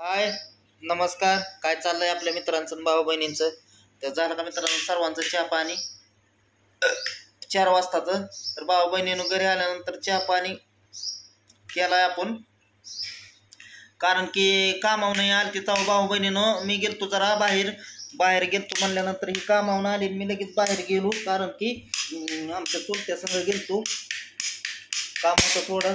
हाय नमस्कार. काय चाललंय आपल्या मित्रांचं आणि भाऊ बहिणींचं? तर झालं का मित्रांनो सर्वांचं चहा पाणी? चार वाजताचं. तर भाऊ बहिणीनं घरी आल्यानंतर चहा पाणी केलाय आपण. कारण की कामावून नाही आली ती तेव्हा भाऊ बहिणीनं. मी गेलतो जरा बाहेर. बाहेर गेलतो म्हणल्यानंतर ही कामावून आली मी लगेच बाहेर गेलो. कारण की आमच्या चुलत्या संग गेलतो. काम होतं थोडं.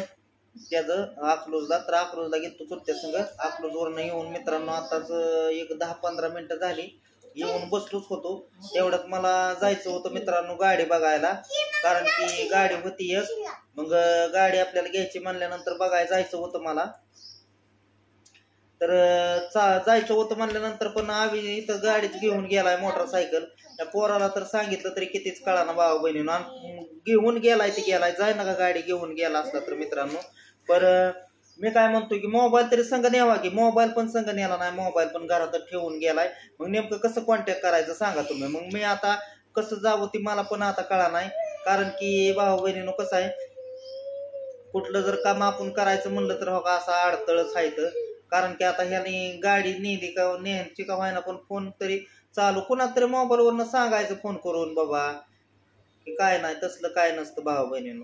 त्याचं अकलूजला तर अकलूजला गेलतो संघ संग. अकलूजवरनं येऊन मित्रांनो आताच एक दहा पंधरा मिनटं झाली. येऊन बसलोच होतो. तेवढ्यात मला जायचं होतं मित्रांनो गाडी बघायला. कारण की गाडी होती एक. मग गाडी आपल्याला घ्यायची म्हणल्यानंतर बघायला जायचं होतं मला. तर जायचं होतं म्हणल्यानंतर पण आम्ही इथं गाडीच घेऊन गेलाय मोटरसायकल त्या पोराला तर सांगितलं तरी कितीच कळा ना भावा बहिणीनं घेऊन गेलाय ते गेलाय. जाय ना का गाडी घेऊन गेला असला तर मित्रांनो. पर मी काय म्हणतो की मोबाईल तरी संग न्यावा की मोबाईल पण संग नेला नाही मोबाईल पण घरात ठेवून गेलाय. मग नेमकं कसं कॉन्टॅक्ट करायचं सांगा तुम्ही. मग मी आता कसं जावं ती मला पण आता कळा नाही. कारण की भाऊ बहिणीनं कसं आहे कुठलं जर काम आपण करायचं म्हणलं तर हो का असा अडथळच आहे तर कारण की आता ह्याने गाडी नेली का नेहमीची का व्हायना पण फोन तरी चालू. कुणा तरी मोबाईलवरनं सांगायचं फोन करून बाबा की काय नाही तसलं काय नसतं भाऊ बहिणीनं.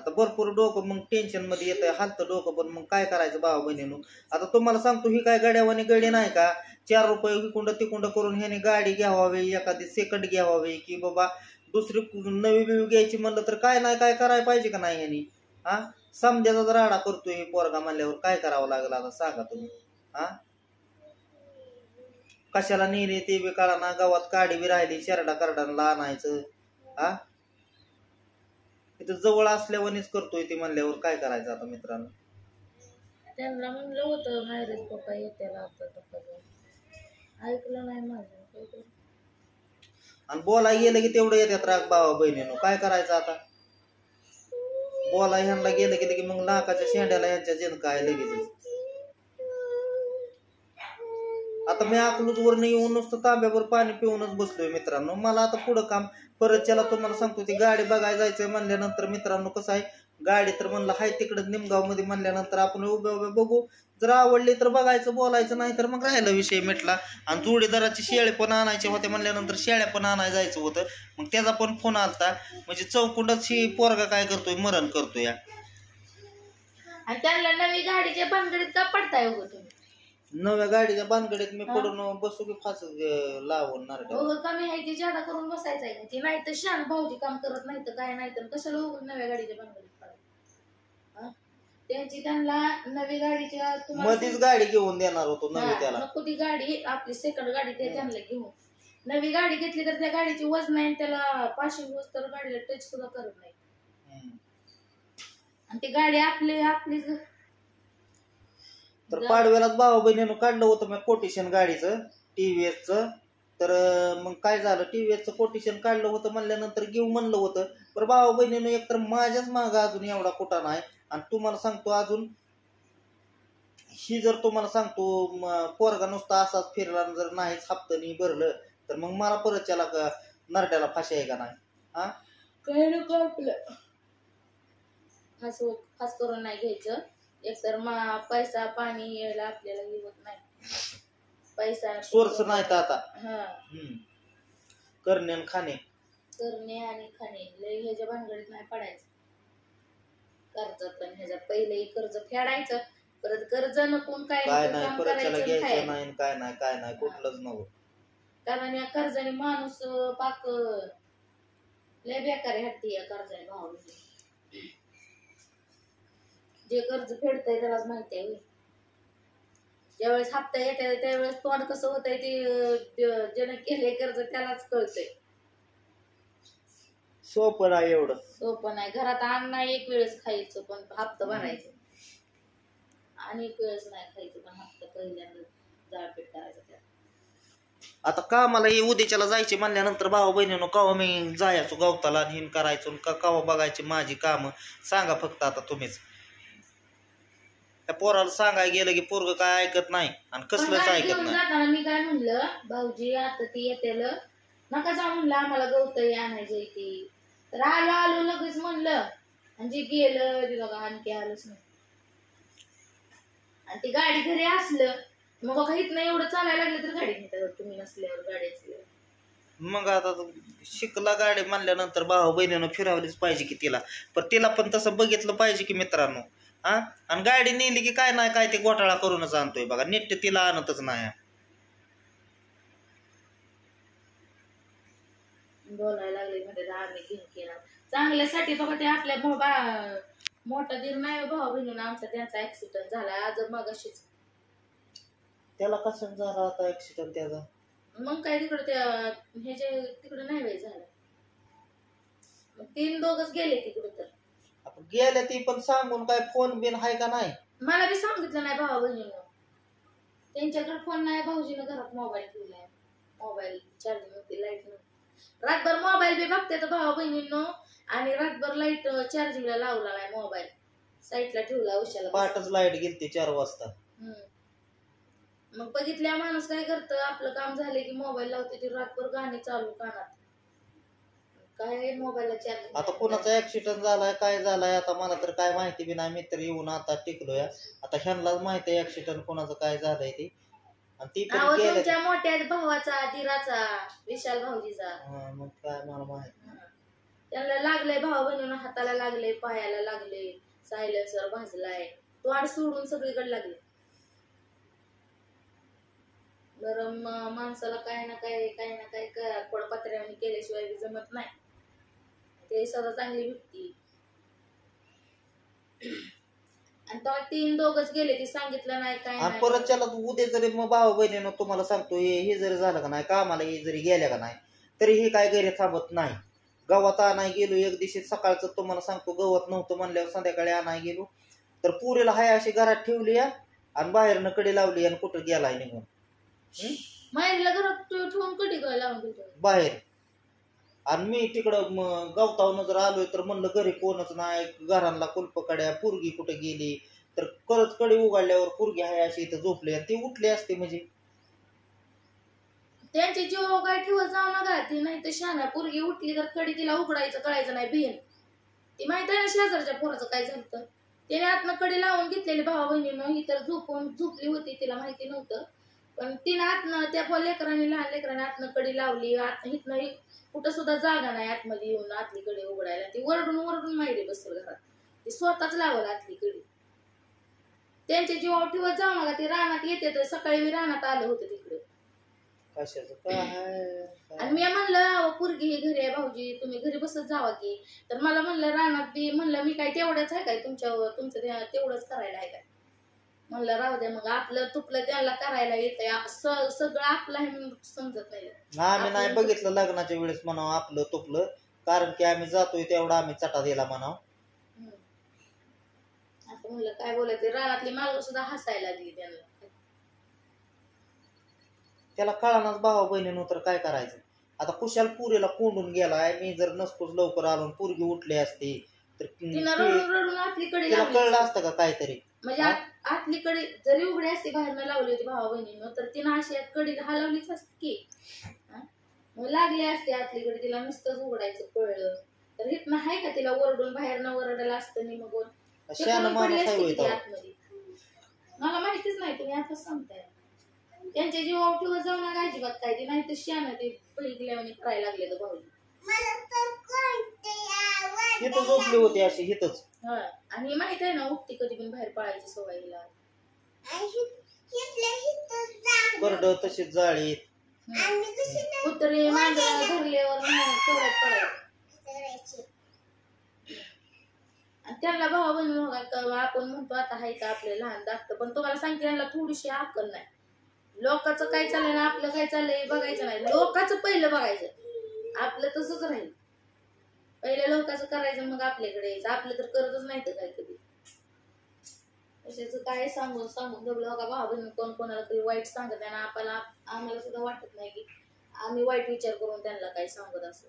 आता भरपूर डोकं मग टेन्शनमध्ये येतं हालतं डोकं पण मग काय करायचं भावा बहिणीनं? आता तुम्हाला सांगतो ही काय गाड्यावानी गडी नाही का? चार रुपये इकुंड तिकुंड करून ह्याने गाडी घ्यावावी एखादी सेकंड घ्यावावी की बाबा दुसरी नवी बिवी घ्यायची म्हणलं तर काय नाही काय करायला पाहिजे का नाही ह्यानी? हा? समजाचा राडा करतोय हे पोरगा म्हणल्यावर काय करावं लागलं आता सांगा तुम्ही? हा? कशाला नेहमी ते बी काढा ना गावात काडी बी राहिली शेरडा करडाला आणायचं हा? इथं जवळ असल्यावानीच करतोय ते म्हणल्यावर काय करायचं आता मित्रांनो? त्यांना म्हणलं होतं पप्पा येते ऐकलं नाही माझं. काय करू? आणि बोला गेलं की तेवढं येतात राग भावा बहिणीनं. काय करायचं आता? बोला ह्यांना गेलं की लगे मग नाकाच्या शेंड्याला ह्यांच्या जेन काय लगेच आता मी अकलूज वरनं येऊन नुसतं तांब्यावर पाणी पिऊनच बसलोय मित्रांनो. मला आता पुढं काम परत चला तुम्हाला सांगतो ती गाडी बघायला जायचंय म्हणल्यानंतर मित्रांनो कसं आहे गाडी तर म्हणलं हाय तिकडं निमगावमध्ये म्हणल्यानंतर आपण उभ्या उभे बघू. जर आवडली तर बघायचं बोलायचं नाही तर मग राहिला विषय मिटला. आणि जोडीदाराची शेळे पण आणायचे होते म्हणल्यानंतर शेळ्या पण आणायला जायचं होतं. मग त्याचा पण फोन आलता. म्हणजे चौकुंडात ही पोरगा काय करतोय मरण करतोय. आणि त्यांना नवी गाडीच्या भानगडीत का पडताय उगं तुम्ही? नव्या गाडीच्या बांधगडीत मी पडून बसू की फास नारड्या उगं कमी आहे ती जादा करून बसायचं आहे ती नाही तर शान भाऊजी काम करत नाही तर काय नाही तर कशाला उगं नव्या गाडीच्या भानगडीत पडायचं? हा? त्यांची त्यांना नवी गाडीच्या मध्येच गाडी घेऊन देणार होतो नवी हा, त्याला. नको ती गाडी आपली सेकंड गाडी ते त्यांना घेऊन. नवी गाडी घेतली तर त्या गाडीची वजन आहे आणि त्याला पाचशे वज तर गाडीला टच सुद्धा करत नाही. हम्म. आणि ती गाडी आपली आपली तर पाडव्यालाच भावा बहिणीनं काढलं होतं कोटेशन गाडीचं टीव्हीएसचं तर मग काय झालं? टीव्हीएसचं कोटेशन काढलं होतं म्हणल्यानंतर घेऊ म्हणलं होतं. पण भावा बहिणीनं एकतर माझ्याच मागं अजून एवढा कुठा नाही. आणि तुम्हाला सांगतो अजून ही जर तुम्हाला सांगतो पोरगा नुसता असाच फिरला जर नाहीच हप्त्यानी भरलं तर मग मला परत त्याला का नरड्याला फाशी आहे का नाही? हा? काय नको आपलं. खास करून नाही घ्यायचं. एकतर मा पैसा पाणी यायला आपल्याला हे होत नाही. पैसा सोर्स नाही तर आता. हा. हम्म. करणे आणि खाणे. करणे आणि खाणे लय ह्याच्या भानगडीत नाही पडायचं. कर्ज पण ह्याच्या पहिले कर्ज फेडायचं परत कर्ज नकून काय काय नको नाही काम परत त्याला करायचं आणि घ्यायचं खायचं. नाही आणि काय नाही काय नाही कुठलंच नव्हतं कारण या कर्जाने माणूस अं, पाक अं, लय बेकार हट्टी या कर्जाने भाऊ जे कर्ज फेडतंय त्यालाच माहिती आहे. ज्यावेळेस हप्ता येते त्यावेळेस तोंड कसं होतंय ते अं, ज- ज्यानं केलंय कर्ज त्यालाच कळतंय. सोपं नाही एवढं. सोपं नाही. घरात अन्न एक वेळेस खायचं पण हप्ता भरायचं. आणि एक वेळेस नाही खायचं पण हप्ता पहिल्यांदा जाळपेट करायचं त्यात. आता कामाला ये उद्याच्याला जायचे म्हणल्यानंतर भाऊ बहिणीनं कवा मी जायचो गवताला आणि हिन करायचो का कवा बघायची माझी कामं सांगा फक्त आता तुम्हीच. त्या पोराला सांगाय गेलं की पोरग काय ऐकत नाही आणि पण कसलंच गाडी ऐकत घेऊन नाही. जाताना मी काय म्हणलं भाऊजी आता ती येतेल. नका जाऊ म्हणलं आम्हाला गवतही आणायची ती तर आलो आलो लगेच म्हणलं. आणि जे गेलं ते बघा आणखी आलोच नाही. आणि ती गाडी घरी असलं मग बघा इथनं एवढं चालायला लागलं तर गाडी घेतात तुम्ही नसल्यावर गाडी असल्यावर मग आता तो शिकला गाडी म्हणल्यानंतर भाऊ बहिणीनं फिरावलीच पाहिजे की तिला. पण तिला पण तसं बघितलं पाहिजे की मित्रांनो. हा आणि गाडी नेली की काय नाही काय ते घोटाळा करूनच आणतोय बघा. नीट तिला आणतच नाही. बोलायला लागले म्हणजे आम्ही घेऊन केला. चांगल्यासाठी बघा ते आपल्या भाऊ बा- मोठा दीर नाही भाऊ बहिणीनं आमचा त्यांचा ऍक्सिडेंट झाला. आज मग अशीच त्याला कसं झाला आता ऍक्सिडेंट त्याचा? मग काय तिकडे त्या हे जे तिकडे नाही वेळ झाला. मग तीन दोघच गेले तिकडे तर. आपण गेल्या ती पण सांगून काय फोन बिन आहे का नाही? मला बी सांगितलं नाही भाऊ बहिणीनं. त्यांच्याकडे फोन नाही भाऊजीनं घरात मोबाईल ठेवलाय. मोबाईल चार्जिंग होती लाइट नव्हती. रातभर मोबाईल बी बघते तर भाऊ बहिणीनं आणि रातभर लाइट चार्जिंगला लावला नाही मोबाईल साईडला ठेवला उशाला पहाटच लाइट गेलती चार वाजता. हम्म. मग बघितल्या माणूस काय करतं आपलं काम झालं की मोबाईल लावते ती रातभर गाणी चालू कानात. आता कोणाचा ऍक्सिडेंट झालाय काय झालाय आता मला तर काय माहिती बी नाही. मी तर येऊन आता टिकलोय. आता ह्यांनाच माहिती आहे ऍक्सिडेंट कोणाचं काय झालंय ते. आणि ती पण अहो तुमच्या मोठ्या भावाचा दिराचा विशाल भाऊजीचा. हा, मग काय मला माहिती त्यांना लागलंय भाऊ बहिणीनं हाताला लागले पायाला लागले सायलेन्सर भाजलाय. तोंड सोडून सगळीकडे लागले. बरं म- माणसाला काय ना काय काय ना काय कोडपत्र्याने केल्याशिवाय बी जमत नाही. ते सदा चांगली भेटती आणि तेव्हा तीन दोघच गेले ती सांगितलं नाही काय आणि नाही. परत त्याला उद्या जरी मग भाऊ बहिणीनं तुम्हाला सांगतो हे हे जरी झालं का नाही कामाला हे जरी गेल्या का नाही तरी हे काय घरी थांबत नाही. गावात आणाय गेलो एक दिवशी सकाळचं तुम्हाला सांगतो गवत नव्हतं म्हणल्यावर संध्याकाळी आणाय गेलो. तर पुरीला हाय अशी घरात ठेवली या आणि बाहेरनं कडे लावली आणि कुठं गेलाय निघून. हं? घरात ठेव- ठेवून कधी लावून बाहेर. आणि मी तिकडं म- गवतावनं जर आलोय तर म्हणलं घरी कोणच नाही घरांना कुलप कड्या पुरगी कुठे गेली? तर करत कडे उघडल्यावर पुरगी आहे अशी इथं झोपली आणि ती उठली असते म्हणजे. त्यांची जीव काय ठेवत जाऊ नका. ती नाही तर शाना पोरगी उठली तर कडी तिला उघडायचं कळायचं नाही बहीण ती माहीत आहे ना शेजारच्या पोराचं काय झालं तर त्याने आतनं कडी लावून घेतलेली भावा बहिणीनं ही तर झोपून झोपली होती तिला माहिती नव्हतं. पण तिने आतनं त्या पो लेकरांनी लहान लेकरांनी आतनं कडी लावली. आत इथनं एक कुठं सुद्धा जागा नाही आतमध्ये येऊन आतली कडी उघडायला. ती वरडून वरडून माहिती बसल घरात. ती स्वतःच लावल आतली कडी. त्यांच्या जीवावर ठेवत जाऊ नका ते रानात येते तर सकाळी मी रानात आलं होतं तिकडे. आणि मी म्हणलं पोरगी ही घरी आहे भाऊजी तुम्ही घरी बसत जावा की. तर मला म्हणलं रानात बी म्हणलं मी काय तेवढंच आहे काय तुमच्या तुमचं तेवढंच करायला आहे काय? म्हणलं राहू द्या मग आपलं तुपलं त्याला करायला येतंय. स- सगळं आपलं आहे म्हणून समजत नाही. आम्ही नाही बघितलं लग्नाच्या वेळेस म्हणावं आपलं तुपलं कारण की आम्ही जातोय तेवढा आम्ही चटा दिला म्हणावं. हम्म. आता म्हणलं काय बोलायचं? रानातली मालक सुद्धा हसायला लागली त्यांना. त्याला कळानाच भावा बहिणीनं तर काय करायचं? आता कुशाल पुरीला कोंडून गेलाय. मी जर नसतोच लवकर आलो पोरगी उठली असती तर रडून रडून आपलीकडे तिला लावली कळलं असतं का काहीतरी? म्हणजे आत- आतलीकडे जरी उघडी असते बाहेरनं लावली होती भावा बहिणीनं तर तिनं अशी कडी हलवलीच असते की. हा? मग लागली असते आतलीकडे तिला नुसतंच उघडायचं कळलं. तर इथनं आहे का तिला ओरडून बाहेरनं ओरडायला असतं नाही मग? करून माणूस पडली आहे असते होय ती तेव्हा. आतमध्ये. मला माहितीच नाही तुम्ही आता सांगताय. त्यांच्या जीवावर ठेवत जाऊ नका अजिबात काय ते नाही तर शान ते पहिल्याने करायला लागले तर भाऊ इथं झोपली होती अशी इथंच हा आणि माहीत आहे ना उठती कधी पण बाहेर पळायची सवयीला करड तशीच जाळीत कुत्रे मांजर धरल्यावर नाही तेवढ्यात पडायचं आणि त्यांना भावा बहिणी बघा का आपण म्हणतो आता हाय का आपले लहान धाकटं पण तुम्हाला सांगते त्यांना थोडीशी अक्कल नाही. लोकांचं काय चाललंय ना आपलं काय चाललंय बघायचं नाही. लोकांचं पहिलं बघायचं. आपलं तसंच राहील. पहिल्या लोकांचं करायचं मग आपल्याकडे यायचं. आपलं तर करतच नाही तर काय कधी. कशाचं काय सांगून सांगून दबलं का भाऊ बहिणी कोण कोणाला तरी वाईट सांगत आणि आपल्याला आम्हाला सुद्धा वाटत नाही की आम्ही वाईट विचार करून त्यांना काही सांगत असो.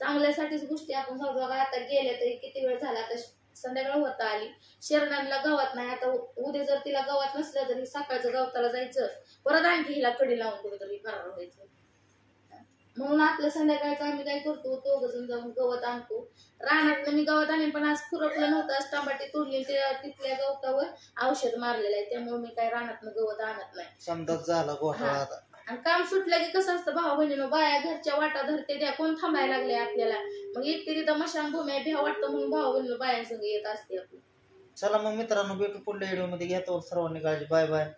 चांगल्यासाठीच गोष्टी आपण सांगतो. का आता गेल्या तरी किती वेळ झाला? आता संध्याकाळ होता आली. शरणांना गावात नाही. आता उद्या जर तिला गावात नसलं तरी सकाळचं गावताला जायचं. परत आणखी हिला कडी लावून कुठेतरी फरार व्हायचं. म्हणून आपलं संध्याकाळचं आम्ही काय करतो दोघ जण जाऊन गवत आणतो. रानातलं मी गवत आणेन पण आज खुरपलं नव्हतं. आज टमाटे तोडली ते तिथल्या गवतावर औषध मारलेलं आहे. त्यामुळे मी काय रानातलं गवत आणत नाही. समजाच झाला घोटाळा. आता. आणि काम सुटलं की कसं असतं भाऊ बहिणीनं बाया घरच्या वाटा धरते त्या कोण थांबायला लागले आपल्याला? मग एकटी तिथं मशान आहे भ्या वाटतं म्हणून भाऊ बहिणीनं बायांसंग येत असते आपली. चला मग मित्रांनो भेटू पुढल्या व्हिडिओमध्ये. घ्या तर सर्वांनी काळजी. बाय. बाय.